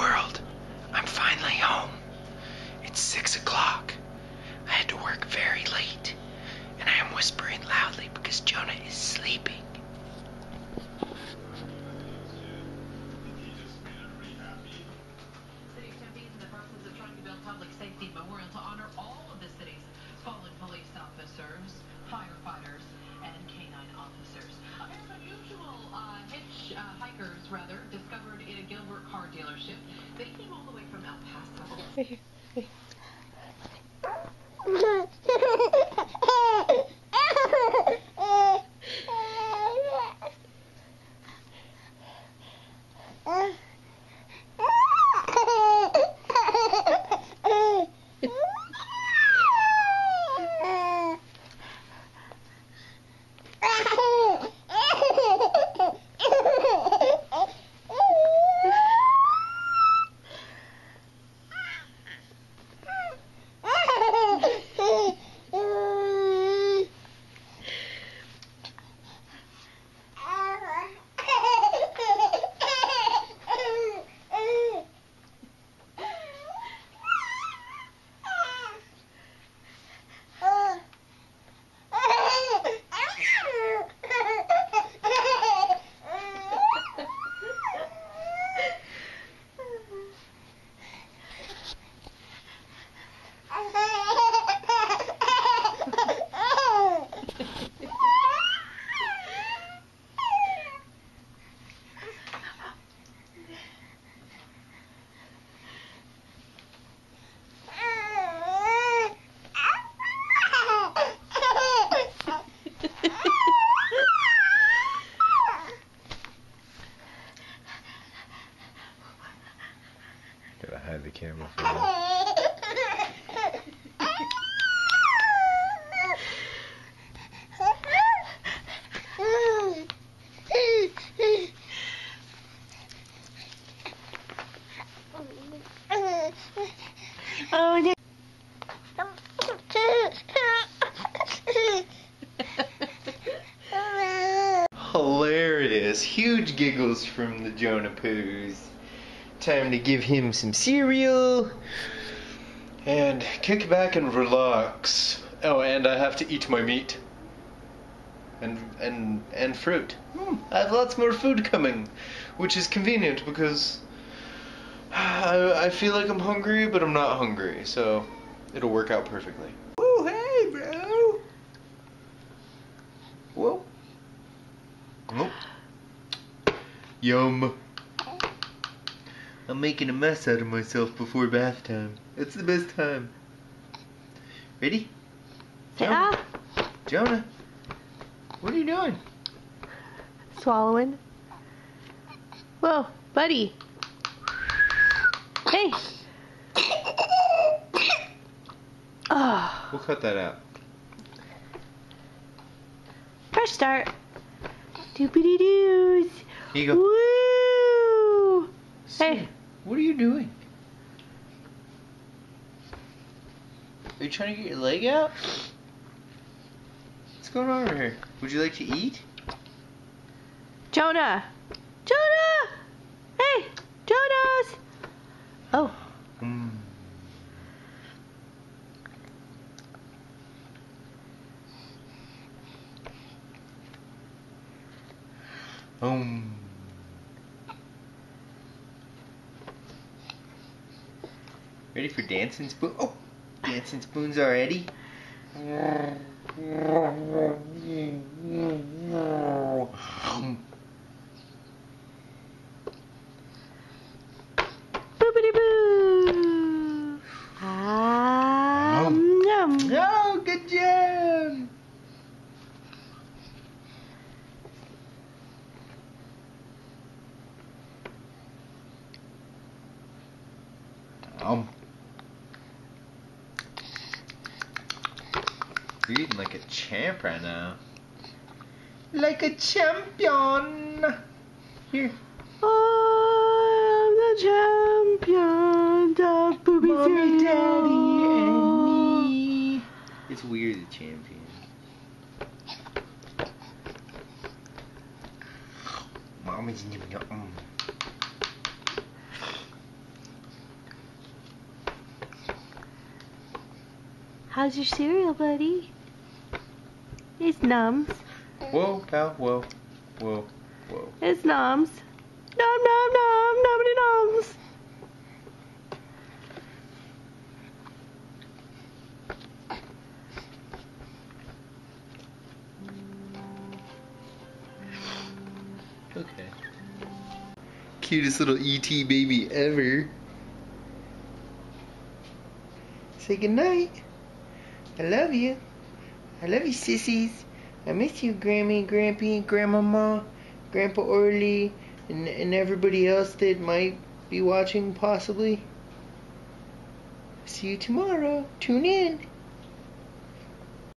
world. I'm finally home. It's six o'clock. I had to work very late, and I am whispering loudly because Jonah is sleeping. Uh, uh, rather, Paso. Gotta hide the camera for that. Hilarious. Huge giggles from the Jonah Poos. Time to give him some cereal. And kick back and relax. Oh, and I have to eat my meat. And and and fruit. Hmm, I have lots more food coming, which is convenient because I, I feel like I'm hungry, but I'm not hungry, so it'll work out perfectly. Woo, hey, bro. Whoa. Nope. Yum. I'm making a mess out of myself before bath time. It's the best time. Ready? Yeah. Jonah, what are you doing? Swallowing. Whoa, buddy. Hey. Oh, We'll cut that out. fresh start. Doopity doos. Here you go. Woo. Hey. What are you doing? Are you trying to get your leg out? What's going on over here? Would you like to eat? Jonah. Jonah. Hey, Jonas. Oh, Mm. Um. Ready for dancing spoon? Oh, dancing spoons already. creating like a champ right now. Like a champion. Here. I am the champion of Booby Mommy, Daddy, and me. It's weird, the champion. Mommy's in your How's your cereal, buddy? It's Nums. Whoa, pal, whoa, whoa, whoa. It's Nums. Nom nom nom, numbity noms. Okay. Cutest little ET baby ever. Say goodnight. I love you. I love you, sissies. I miss you, Grammy, Grampy, Grandmama, Grandpa Orly, and, and everybody else that might be watching, possibly. See you tomorrow. Tune in.